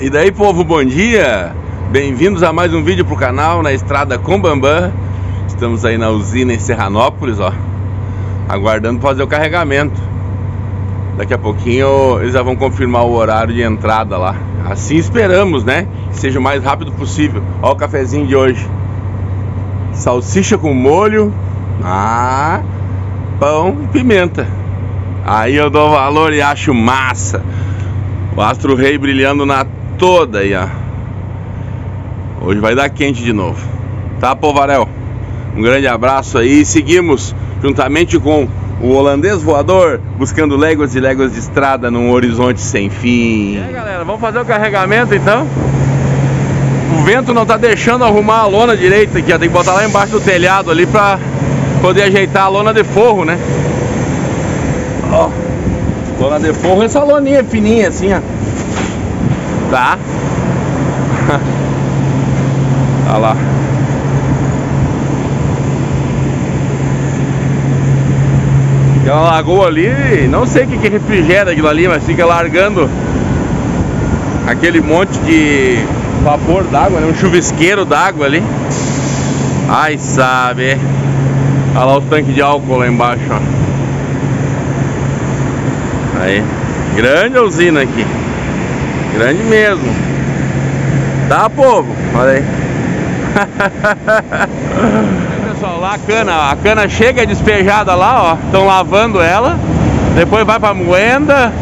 E daí, povo, bom dia! Bem-vindos a mais um vídeo pro canal na estrada com Bambam. Estamos aí na usina em Serranópolis, ó, aguardando fazer o carregamento. Daqui a pouquinho eles já vão confirmar o horário de entrada lá. Assim esperamos, né? Que seja o mais rápido possível. Ó o cafezinho de hoje. Salsicha com molho, ah, pão e pimenta. Aí eu dou valor e acho massa. O Astro Rei brilhando na toda aí, ó. Hoje vai dar quente de novo. Tá, Povarel? Um grande abraço aí. Seguimos juntamente com o holandês voador buscando léguas e léguas de estrada num horizonte sem fim. E aí, galera, vamos fazer o carregamento então? O vento não tá deixando arrumar a lona direita aqui, ó. Tem que botar lá embaixo do telhado ali pra poder ajeitar a lona de forro, né? Ó. Lona de forro, essa loninha fininha assim, ó. Tá? Olha lá. Aquela lagoa ali, não sei o que, que refrigera aquilo ali, mas fica largando aquele monte de vapor d'água, né? um chuvisqueiro d'água ali. Ai, sabe. Olha lá o tanque de álcool lá embaixo, ó. Aí, grande usina aqui. Grande mesmo. Tá, povo? Olha aí. pessoal, lá a cana, a cana chega despejada lá, ó. Estão lavando ela. Depois vai pra moenda.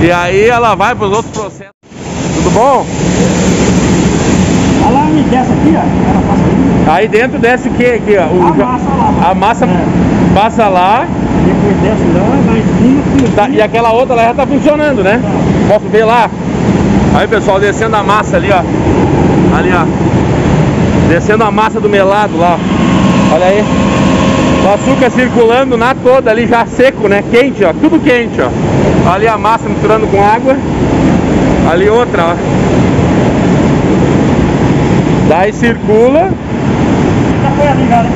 E aí ela vai pros outros processos. Tudo bom? Olha lá, me desce aqui, ó. Aí dentro desce o que aqui, ó? O, A massa lá. A massa É. passa lá. Depois desce lá, mais cima, tá- e aquela outra lá já tá funcionando, né? Posso ver lá? Aí pessoal, descendo a massa ali, ó. Ali, ó. Descendo a massa do melado lá, ó. Olha aí. O açúcar circulando na toda ali, já seco, né? Quente, ó. Tudo quente, ó. Ali a massa misturando com água. Ali outra, ó. Daí circula. Já foi ali, né?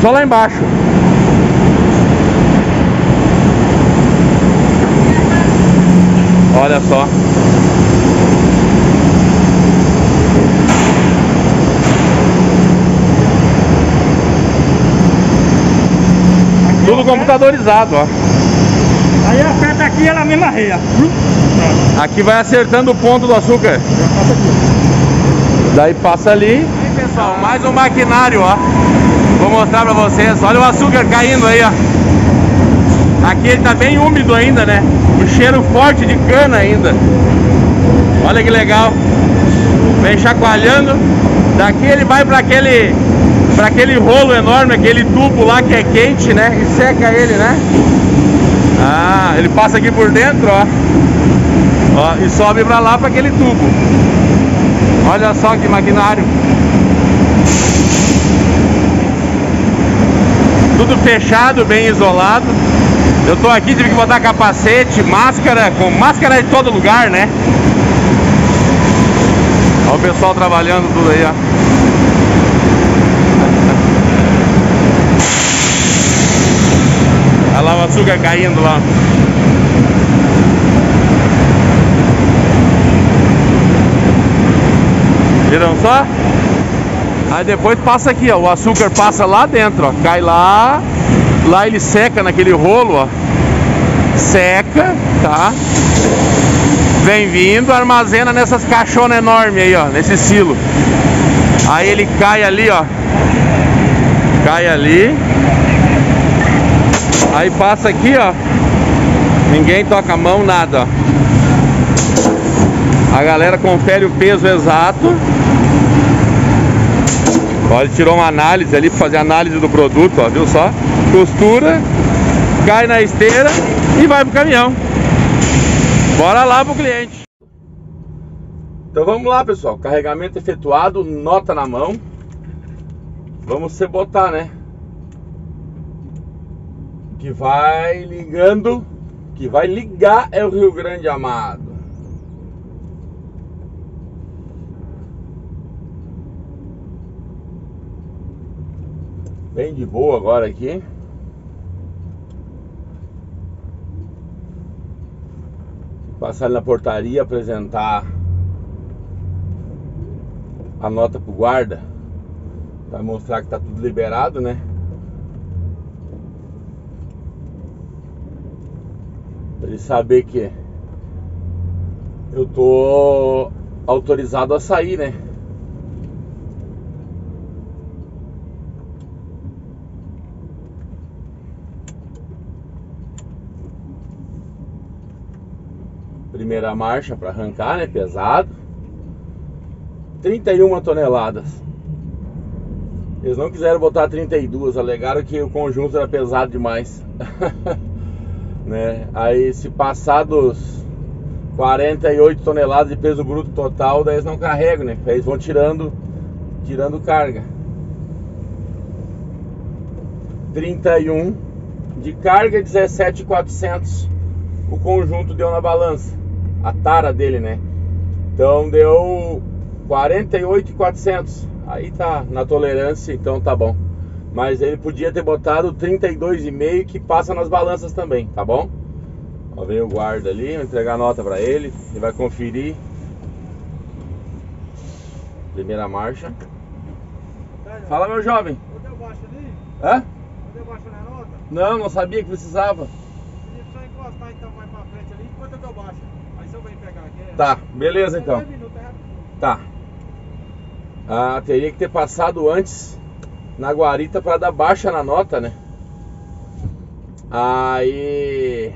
Só lá embaixo. Olha só. Computadorizado, ó. Aí aperta aqui e ela mesma arreia. Pronto. Aqui vai acertando o ponto do açúcar. Já passa aqui. Daí passa ali. Aí pessoal, mais um maquinário, ó. Vou mostrar pra vocês. Olha o açúcar caindo aí, ó. Aqui ele tá bem úmido ainda, né? O cheiro forte de cana ainda. Olha que legal. Vem chacoalhando. Daqui ele vai pra aquele para aquele rolo enorme, aquele tubo lá que é quente, né? E seca ele, né? Ah, ele passa aqui por dentro, ó. Ó, e sobe pra lá pra aquele tubo. Olha só que maquinário. Tudo fechado, bem isolado. Eu tô aqui, tive que botar capacete, máscara, com máscara de todo lugar, né? Olha o pessoal trabalhando tudo aí, ó. Olha lá o açúcar caindo lá. Viram só? Aí depois passa aqui, ó. O açúcar passa lá dentro, ó. Cai lá. Lá ele seca naquele rolo, ó. Seca, tá? Vem vindo, armazena nessas caixonas enormes aí, ó. Nesse silo. Aí ele cai ali, ó. Cai ali. Aí passa aqui, ó. Ninguém toca a mão, nada, ó. A galera confere o peso exato. Olha, ele tirou uma análise ali para fazer análise do produto, ó, viu só? Costura, cai na esteira e vai pro caminhão. Bora lá pro cliente. Então vamos lá, pessoal. Carregamento efetuado, nota na mão. Vamos se botar, né? Que vai ligando, que vai ligar é o Rio Grande Amado. Bem de boa agora aqui. Passar na portaria, apresentar a nota pro guarda. Vai mostrar que tá tudo liberado, né? Pra ele saber que eu tô autorizado a sair, né? Primeira marcha para arrancar, né? Pesado. 31 toneladas. Eles não quiseram botar 32, alegaram que o conjunto era pesado demais. né? Aí se passar dos 48 toneladas de peso bruto total, daí eles não carregam, né? Eles vão tirando, tirando carga. 31 de carga, 17,400 o conjunto deu na balança. A tara dele, né? Então deu 48,400. Aí tá na tolerância, então tá bom. Mas ele podia ter botado 32,5 que passa nas balanças também, tá bom? Ó, vem o guarda ali, vou entregar a nota para ele, ele vai conferir. Primeira marcha. Fala meu jovem. Deu baixo ali? Hã? Deu baixo na nota? Não, não sabia que precisava. Pra só encostar então mais pra frente ali enquanto eu dou baixo. Aí se eu venho pegar aqui. é- Tá, beleza então. é. Tá. Ah, teria que ter passado antes na guarita para dar baixa na nota, né? Aí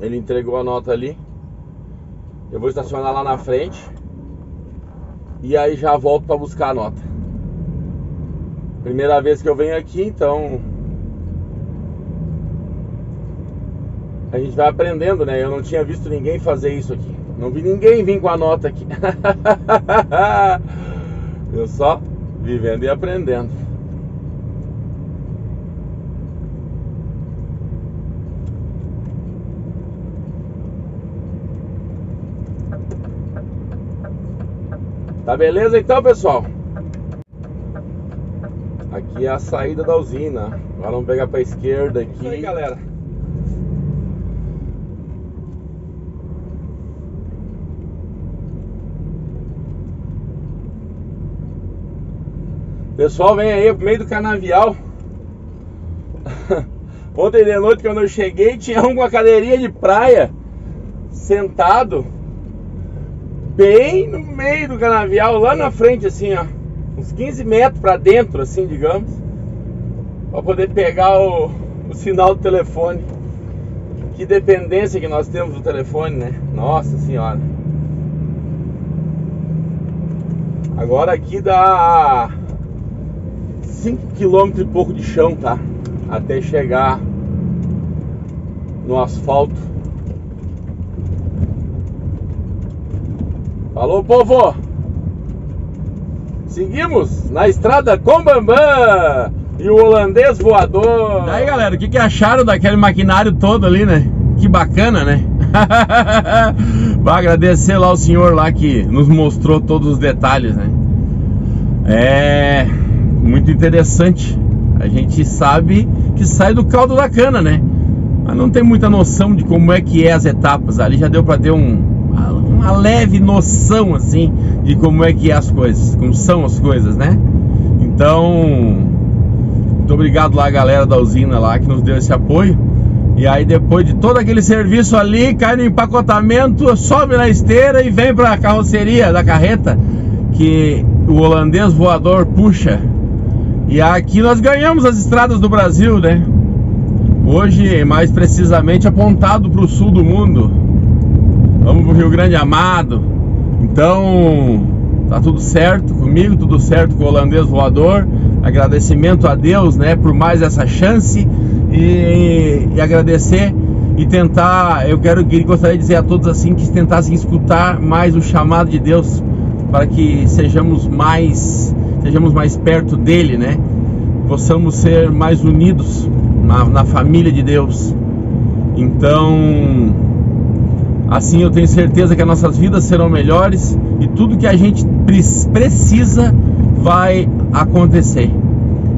ele entregou a nota ali. Eu vou estacionar lá na frente. E aí já volto para buscar a nota. Primeira vez que eu venho aqui, então a gente vai aprendendo, né? Eu não tinha visto ninguém fazer isso aqui. Não vi ninguém vir com a nota aqui. Eu só vivendo e aprendendo. Tá beleza então, pessoal? Aqui é a saída da usina. Agora vamos pegar pra esquerda aqui. Isso aí, galera. Pessoal, vem aí pro meio do canavial. Ontem de noite, quando eu cheguei, tinha um com a cadeirinha de praia sentado bem no meio do canavial, lá na frente, assim, ó, uns 15 metros pra dentro, assim, digamos, pra poder pegar o, o sinal do telefone. Que dependência que nós temos do telefone, né? Nossa senhora. Agora aqui dá 5 km e pouco de chão, tá? Até chegar no asfalto. Falou, povo! Seguimos na estrada com Bambam e o holandês voador. Daí, galera, o que, que acharam daquele maquinário todo ali, né? Que bacana, né? Vou agradecer lá o senhor lá que nos mostrou todos os detalhes, né? É muito interessante. A gente sabe que sai do caldo da cana, né? Mas não tem muita noção de como é que é as etapas. Ali já deu para ter um, uma leve noção assim de como é que é as coisas, como são as coisas, né? Então, muito obrigado lá galera da usina lá que nos deu esse apoio. E aí depois de todo aquele serviço ali, cai no empacotamento, sobe na esteira e vem para a carroceria da carreta que o holandês voador puxa. E aqui nós ganhamos as estradas do Brasil, né? Hoje, mais precisamente, apontado para o sul do mundo. Vamos para o Rio Grande Amado. Então, tá tudo certo comigo, tudo certo com o holandês voador. Agradecimento a Deus, né, por mais essa chance e, e agradecer e tentar. Eu quero gostaria de dizer a todos assim que tentassem escutar mais o chamado de Deus para que sejamos mais sejamos mais perto dele, né? Possamos ser mais unidos na, na família de Deus. Então, assim eu tenho certeza que as nossas vidas serão melhores e tudo que a gente precisa vai acontecer.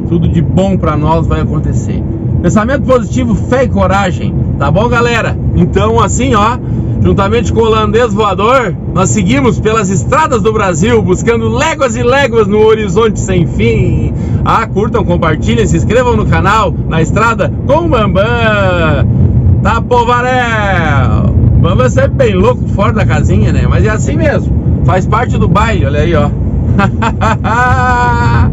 Tudo de bom para nós vai acontecer. Pensamento positivo, fé e coragem. Tá bom, galera? Então, assim, ó, Juntamente com o holandês voador, nós seguimos pelas estradas do Brasil, buscando léguas e léguas no horizonte sem fim. Ah, curtam, compartilhem, se inscrevam no canal, na estrada com o Bambam. Tá, Povarel? Bambam é sempre bem louco, fora da casinha, né? Mas é assim mesmo, faz parte do baile, olha aí, ó.